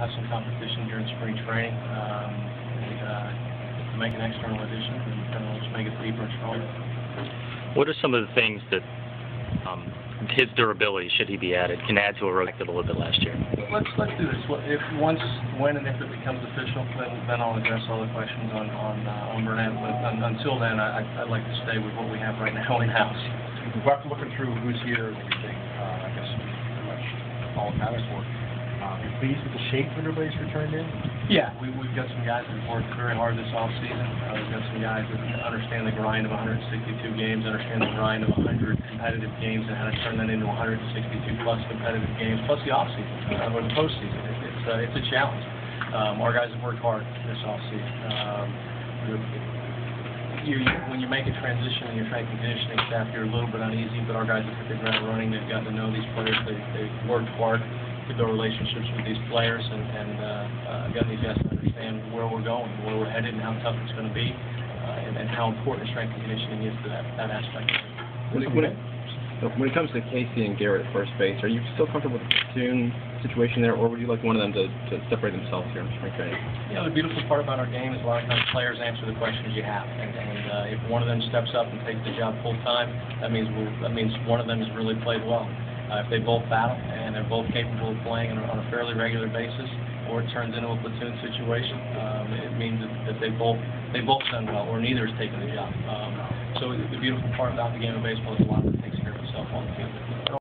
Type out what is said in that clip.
have some competition during spring training, um, and, uh, make an external addition, and kind of just make it deeper and stronger. What are some of the things that um, his durability, should he be added, can add to a reacted a little bit last year? Let's, let's do this. If, once, when and if it becomes official, then, then I'll address all the questions on, on, uh, on Burnett, but un- until then, I, I'd- I'd like to stay with what we have right now in-house. After looking through who's here and everything, uh, I guess pretty much all Tyler's work, uh, you pleased with the shape everybody's returned in? Yeah, we, we've got some guys that have worked very hard this offseason. Uh, we've got some guys that understand the grind of 162 games, understand the grind of 100 competitive games, and how to turn that into 162 plus competitive games, plus the offseason, uh, or the postseason. It, it's, uh, it's a challenge. Um, our guys have worked hard this offseason. Um, you, you, when you make a transition in your strength and conditioning staff, you're a little bit uneasy, but our guys have hit the ground running. They've gotten to know these players. They, they've worked hard to build relationships with these players and, and uh, uh, gotten these guys to understand where we're going, where we're headed, and how tough it's going to be, uh, and, and how important strength and conditioning is to that, that aspect. When it, when it, when it comes to Casey and Garrett at first base, are you still comfortable with the platoon situation there, or would you like one of them to, to separate themselves here in spring training? You know, the beautiful part about our game is a lot of times players answer the questions you have, and, and uh, if one of them steps up and takes the job full time, that means we're, that means one of them has really played well. Uh, if they both battle and they're both capable of playing on a, fairly regular basis, or it turns into a platoon situation, um, it means that, that they both they both done well, or neither has taken the job. Um, so the beautiful part about the game of baseball is a lot of it takes care of itself on the field.